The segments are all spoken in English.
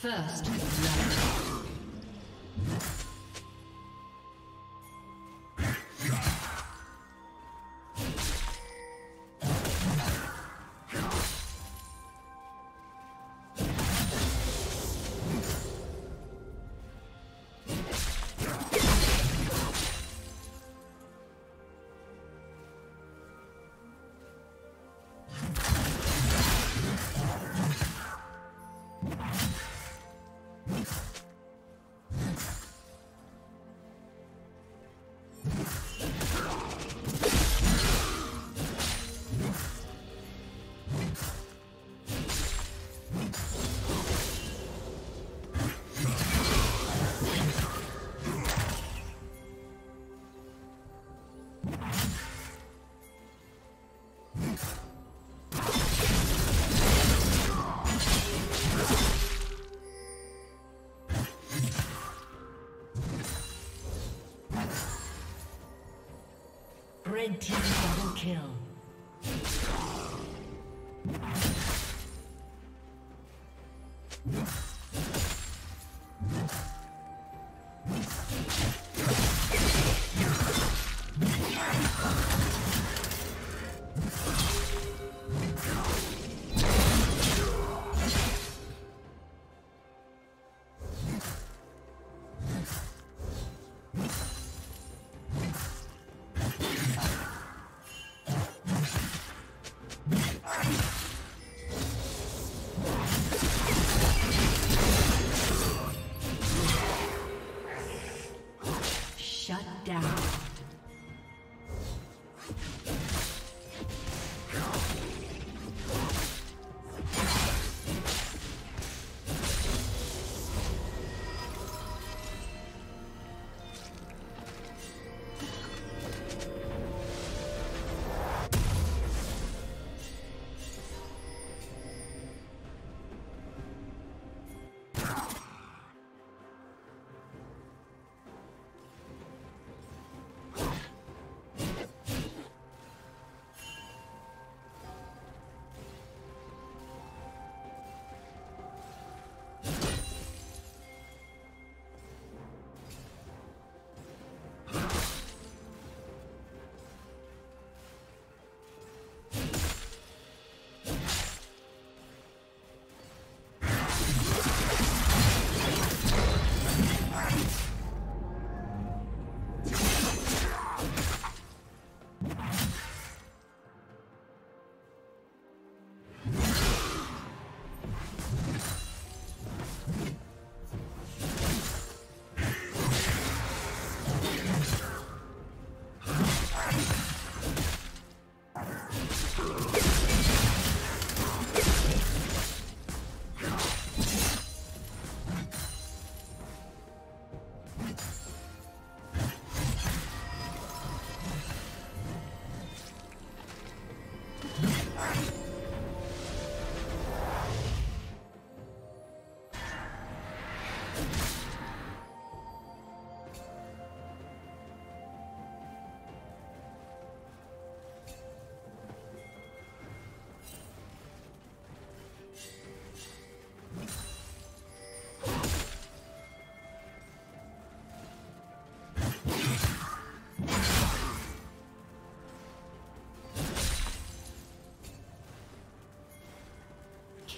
First. Kill.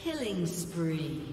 Killing spree.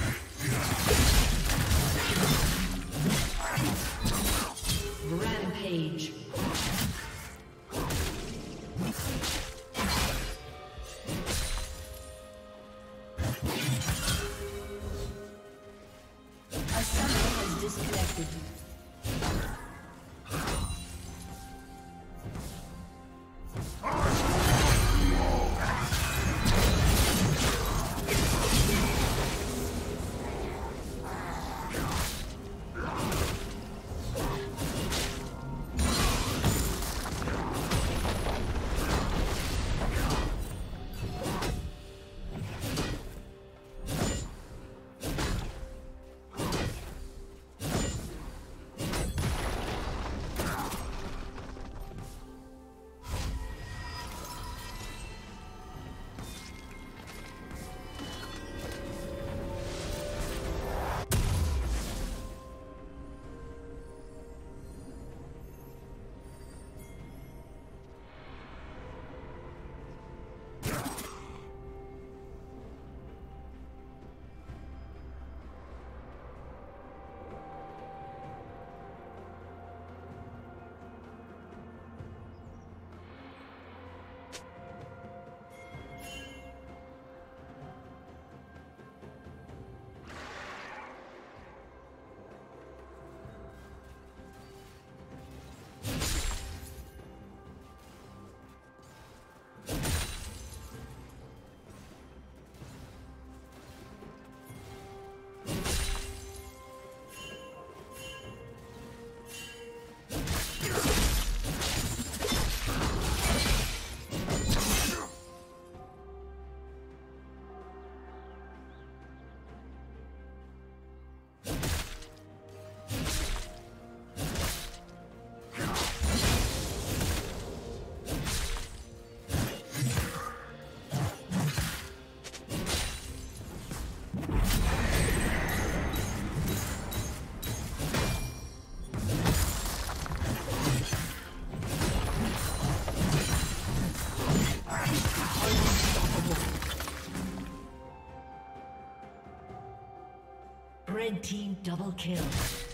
Red double kill.